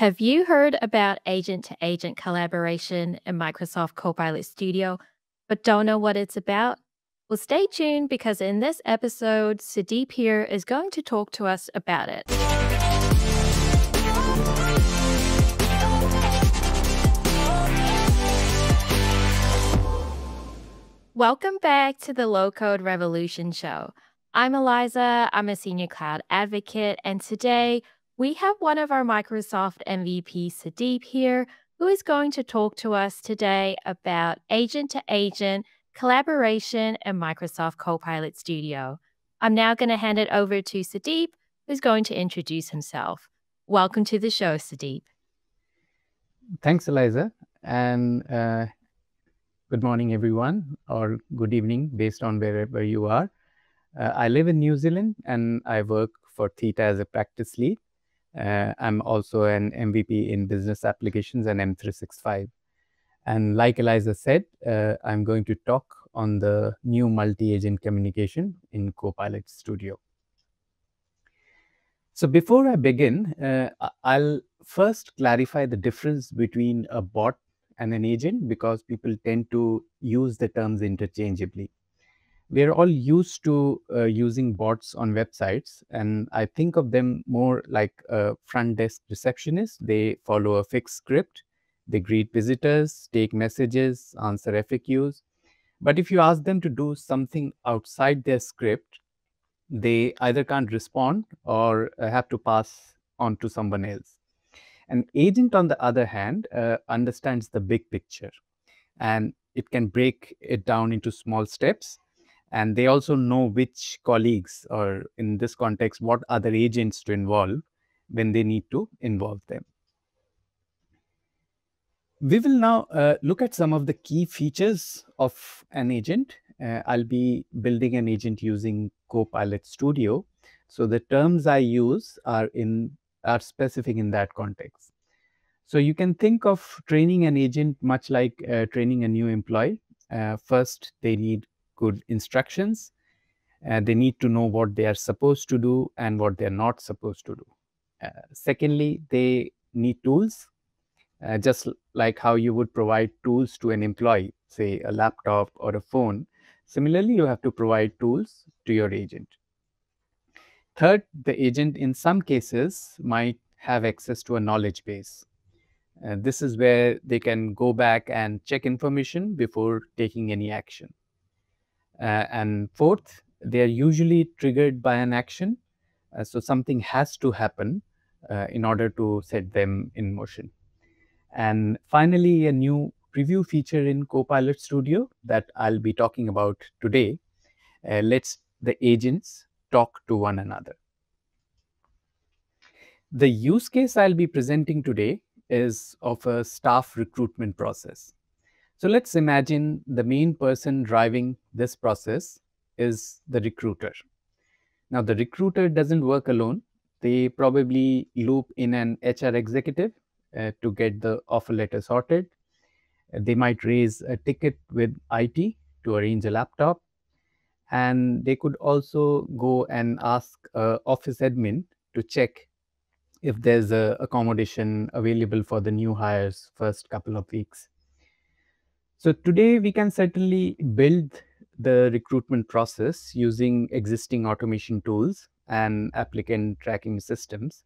Have you heard about agent to agent collaboration in Microsoft Copilot Studio, but don't know what it's about? Well, stay tuned because in this episode, Sudeep here is going to talk to us about it. Welcome back to the Low Code Revolution Show. I'm Elaiza, I'm a senior cloud advocate, and today we have one of our Microsoft MVP, Sudeep, here, who is going to talk to us today about agent to agent collaboration in Microsoft Copilot Studio. I'm now going to hand it over to Sudeep, who's going to introduce himself. Welcome to the show, Sudeep. Thanks, Elaiza. And uh, good morning, everyone, or good evening, based on wherever you are. Uh, I live in New Zealand and I work for Theta as a practice lead. Uh, I'm also an MVP in business applications and M365. And like Elaiza said, uh, I'm going to talk on the new multi-agent communication in Copilot Studio. So before I begin, uh, I'll first clarify the difference between a bot and an agent because people tend to use the terms interchangeably we're all used to uh, using bots on websites and i think of them more like a front desk receptionist. They follow a fixed script. They greet visitors take messages answer faqs but if you ask them to do something outside their script they either can't respond or uh, have to pass on to someone else. An agent on the other hand uh, understands the big picture and it can break it down into small steps and they also know which colleagues or in this context what other agents to involve when they need to involve them. We will now uh, look at some of the key features of an agent. Uh, i'll be building an agent using copilot studio. So the terms i use are in are specific in that context. So you can think of training an agent much like uh, training a new employee. Uh, first they need good instructions. Uh, they need to know what they are supposed to do and what they are not supposed to do. Uh, secondly, they need tools, uh, just like how you would provide tools to an employee, say a laptop or a phone. Similarly, you have to provide tools to your agent. Third, the agent in some cases might have access to a knowledge base. Uh, this is where they can go back and check information before taking any action. Uh, and fourth, they are usually triggered by an action. Uh, so something has to happen uh, in order to set them in motion. And finally, a new preview feature in Copilot Studio that I'll be talking about today uh, lets the agents talk to one another. The use case I'll be presenting today is of a staff recruitment process. So let's imagine the main person driving this process is the recruiter. Now, the recruiter doesn't work alone. They probably loop in an HR executive uh, to get the offer letter sorted. They might raise a ticket with IT to arrange a laptop. And they could also go and ask uh, office admin to check if there's a accommodation available for the new hires first couple of weeks. So today we can certainly build the recruitment process using existing automation tools and applicant tracking systems.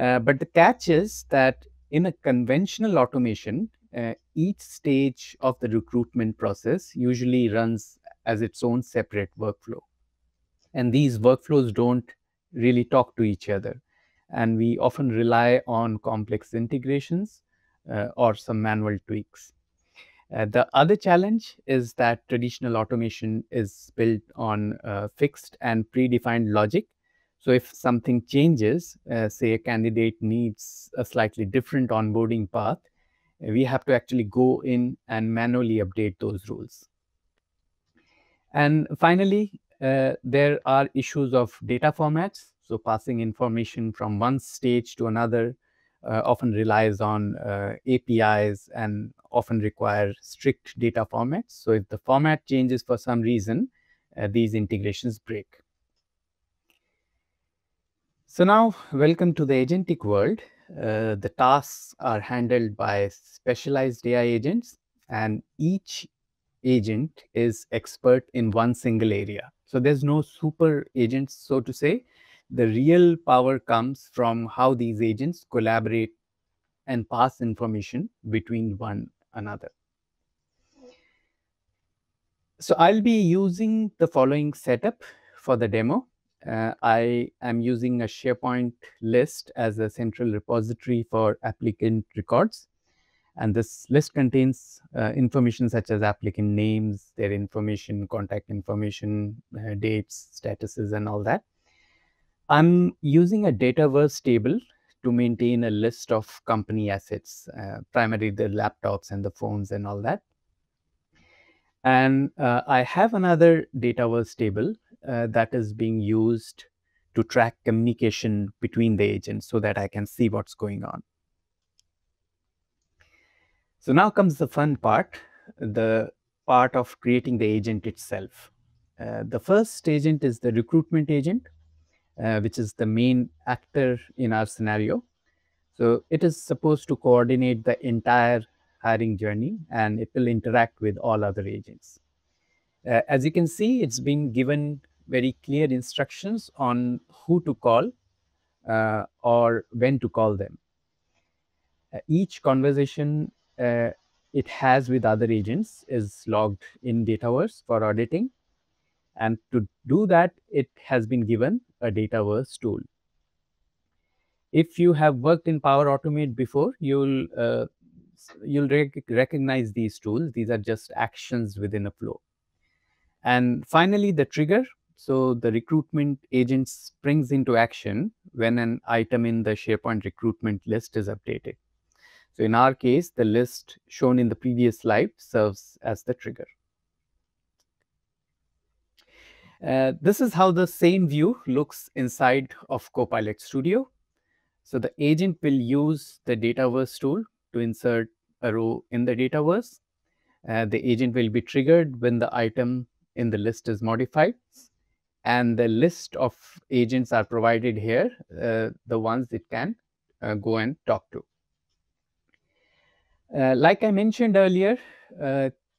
Uh, but the catch is that in a conventional automation, uh, each stage of the recruitment process usually runs as its own separate workflow. And these workflows don't really talk to each other. And we often rely on complex integrations uh, or some manual tweaks. Uh, the other challenge is that traditional automation is built on uh, fixed and predefined logic. So if something changes, uh, say a candidate needs a slightly different onboarding path, we have to actually go in and manually update those rules. And finally, uh, there are issues of data formats. So passing information from one stage to another often relies on uh, APIs and often require strict data formats. So if the format changes for some reason, uh, these integrations break. So now, welcome to the agentic world. uh, the tasks are handled by specialized AI agents, and each agent is expert in one single area. So there's no super agents, so to say. The real power comes from how these agents collaborate and pass information between one another. So I'll be using the following setup for the demo. Uh, I am using a SharePoint list as a central repository for applicant records. And this list contains uh, information such as applicant names, their information, contact information, uh, dates, statuses, and all that. I'm using a Dataverse table to maintain a list of company assets, uh, primarily the laptops and the phones and all that. And uh, I have another Dataverse table uh, that is being used to track communication between the agents so that I can see what's going on. So now comes the fun part, the part of creating the agent itself. Uh, the first agent is the recruitment agent, uh, which is the main actor in our scenario. So it is supposed to coordinate the entire hiring journey and it will interact with all other agents. Uh, as you can see, it's been given very clear instructions on who to call uh, or when to call them. Uh, each conversation uh, it has with other agents is logged in Dataverse for auditing. And to do that, it has been given a Dataverse tool. If you have worked in Power Automate before, you'll uh, you'll rec recognize these tools. These are just actions within a flow. And finally, the trigger. So the recruitment agent springs into action when an item in the SharePoint recruitment list is updated. So in our case, the list shown in the previous slide serves as the trigger. Uh, this is how the same view looks inside of Copilot Studio. So the agent will use the Dataverse tool to insert a row in the Dataverse. Uh, the agent will be triggered when the item in the list is modified. And the list of agents are provided here, uh, the ones it can uh, go and talk to. Uh, like I mentioned earlier,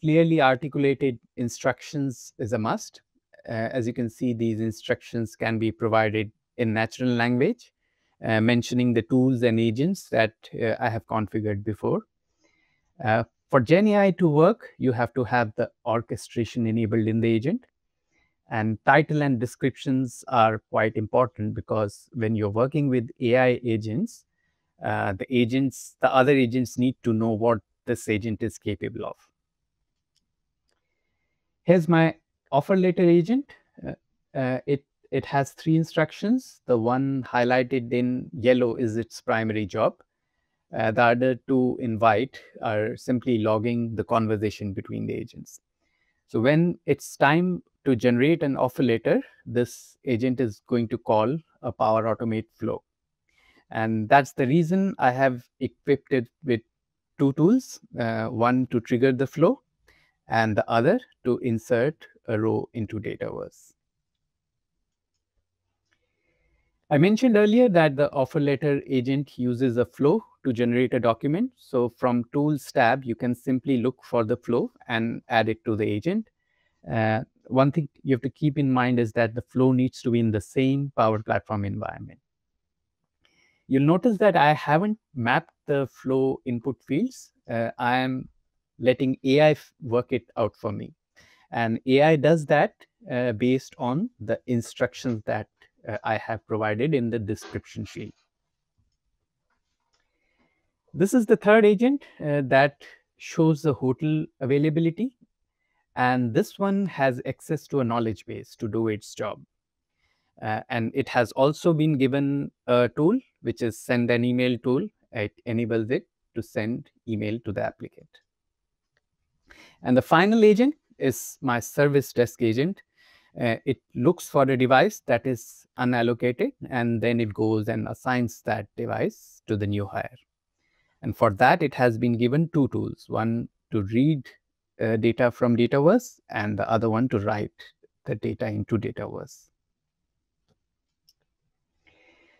clearly articulated instructions is a must. Uh, as you can see, these instructions can be provided in natural language, uh, mentioning the tools and agents that uh, I have configured before. For GenAI to work, you have to have the orchestration enabled in the agent. And title and descriptions are quite important because when you're working with AI agents, uh, the agents, the other agents need to know what this agent is capable of. Here's my offer letter agent. Uh, uh, it, it has three instructions. The one highlighted in yellow is its primary job. Uh, the other two invite are simply logging the conversation between the agents. So when it's time to generate an offer letter, this agent is going to call a Power Automate flow. And that's the reason I have equipped it with two tools, uh, one to trigger the flow and the other to insert a row into Dataverse. I mentioned earlier that the offer letter agent uses a flow to generate a document. So from Tools tab, you can simply look for the flow and add it to the agent. Uh, one thing you have to keep in mind is that the flow needs to be in the same Power Platform environment. You'll notice that I haven't mapped the flow input fields. Uh, I am letting AI work it out for me. And AI does that uh, based on the instructions that uh, I have provided in the description field. This is the third agent uh, that shows the hotel availability. And this one has access to a knowledge base to do its job. Uh, and it has also been given a tool, which is send an email tool. It enables it to send email to the applicant. And the final agent is my service desk agent. Uh, it looks for a device that is unallocated and then it goes and assigns that device to the new hire. And for that, it has been given two tools, one to read uh, data from Dataverse and the other one to write the data into Dataverse.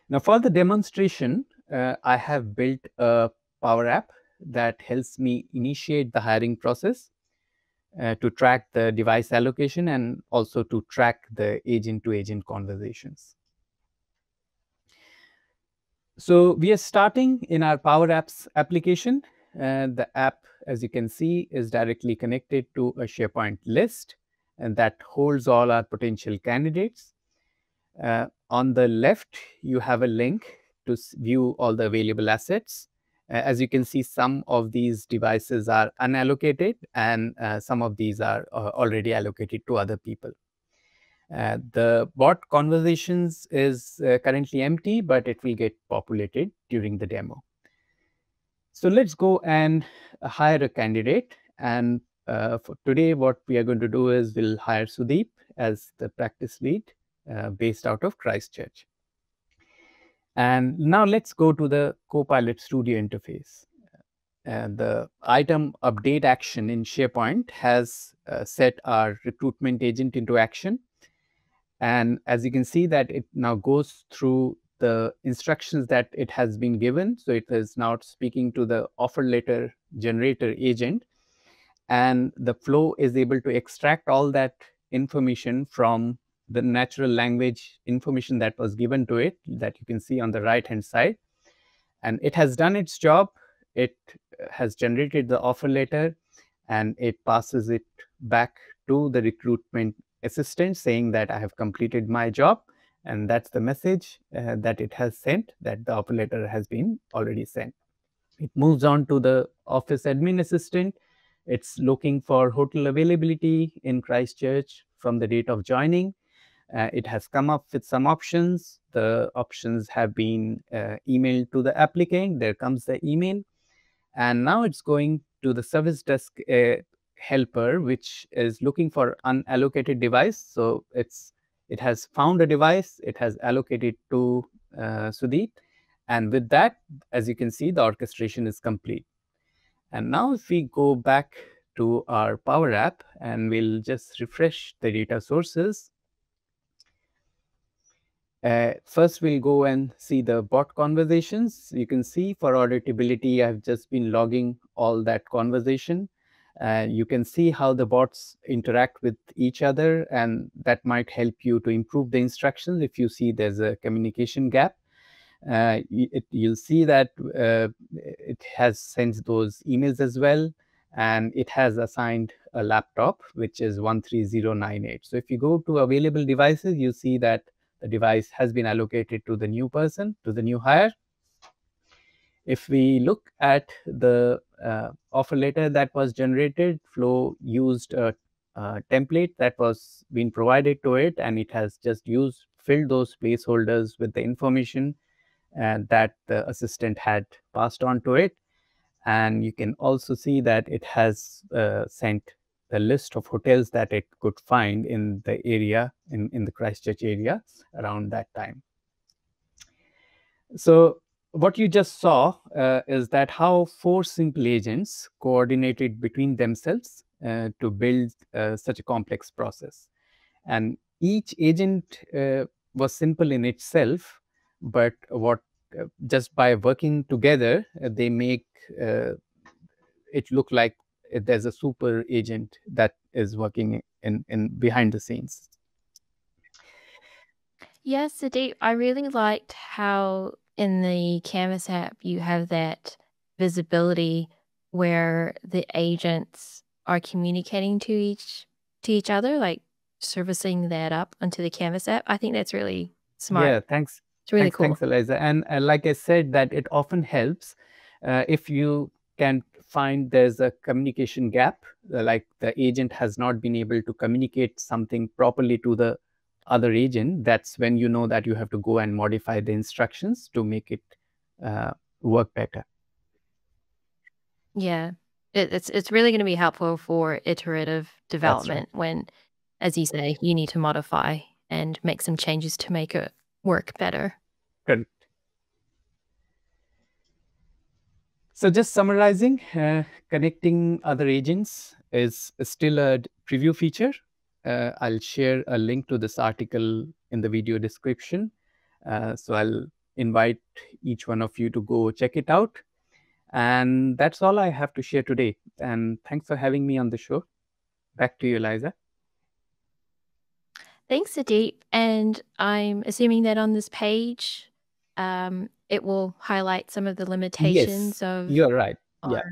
Now for the demonstration, uh, I have built a Power App that helps me initiate the hiring process uh, to track the device allocation and also to track the agent to agent conversations. So we are starting in our Power Apps application. Uh, the app, as you can see, is directly connected to a SharePoint list and that holds all our potential candidates. Uh, on the left, you have a link to view all the available assets. Uh, as you can see, some of these devices are unallocated and uh, some of these are uh, already allocated to other people. Uh, the bot conversations is uh, currently empty, but it will get populated during the demo. So let's go and hire a candidate. And uh, for today, what we are going to do is we'll hire Sudeep as the practice lead based out of Christchurch. And now let's go to the Copilot Studio interface. And the item update action in SharePoint has uh, set our recruitment agent into action. And as you can see that it now goes through the instructions that it has been given. So it is now speaking to the offer letter generator agent. And the flow is able to extract all that information from the natural language information that was given to it that you can see on the right hand side. And it has done its job. It has generated the offer letter and it passes it back to the recruitment assistant saying that I have completed my job. And that's the message uh, that it has sent that the offer letter has been already sent. It moves on to the office admin assistant. It's looking for hotel availability in Christchurch from the date of joining. Uh, it has come up with some options. The options have been uh, emailed to the applicant. There comes the email. And now it's going to the service desk uh, helper, which is looking for unallocated device. So it's it has found a device. It has allocated to uh, Sudeep. And with that, as you can see, the orchestration is complete. And now if we go back to our Power App and we'll just refresh the data sources, uh, first, we'll go and see the bot conversations. You can see for auditability, I've just been logging all that conversation. Uh, you can see how the bots interact with each other, and that might help you to improve the instructions if you see there's a communication gap. Uh, it, you'll see that uh, it has sent those emails as well, and it has assigned a laptop, which is 13098. So if you go to available devices, you see that the device has been allocated to the new person, to the new hire. If we look at the uh, offer letter that was generated, Flow used a, a template that was being provided to it, and it has just used filled those placeholders with the information and that the assistant had passed on to it. And you can also see that it has uh, sent the list of hotels that it could find in the area, in, in the Christchurch area around that time. So what you just saw uh, is that how four simple agents coordinated between themselves uh, to build uh, such a complex process. And each agent uh, was simple in itself, but what uh, just by working together, uh, they make it look like there's a super agent that is working in, in behind the scenes. Yes, Sudeep, I really liked how in the Canvas app you have that visibility where the agents are communicating to each to each other, like servicing that up onto the Canvas app. I think that's really smart. Yeah, thanks. It's really thanks, cool. Thanks, Elaiza. And uh, like I said, that it often helps uh, if you can find there's a communication gap, uh, like the agent has not been able to communicate something properly to the other agent, that's when you know that you have to go and modify the instructions to make it uh, work better. Yeah, it, it's it's really going to be helpful for iterative development right. when, as you say, you need to modify and make some changes to make it work better. Good. So just summarizing, uh, connecting other agents is still a preview feature. Uh, I'll share a link to this article in the video description. Uh, so I'll invite each one of you to go check it out. And that's all I have to share today. And thanks for having me on the show. Back to you, Elaiza. Thanks, Sudeep. And I'm assuming that on this page, um, it will highlight some of the limitations Yes, of you're right. Yeah,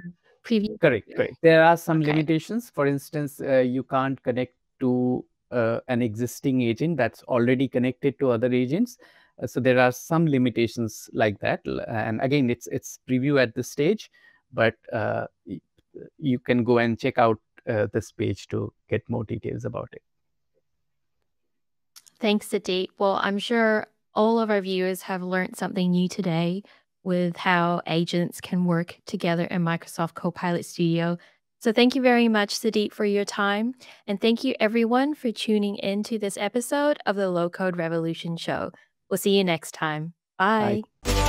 previous correct, correct. There are some Okay. limitations. For instance, uh, you can't connect to uh, an existing agent that's already connected to other agents. Uh, so there are some limitations like that. And again, it's it's preview at this stage, but uh, you can go and check out uh, this page to get more details about it. Thanks, Sudeep. Well, I'm sure all of our viewers have learned something new today with how agents can work together in Microsoft Copilot Studio. So thank you very much, Sudeep, for your time. And thank you, everyone, for tuning in to this episode of the Low Code Revolution Show. We'll see you next time. Bye. Bye.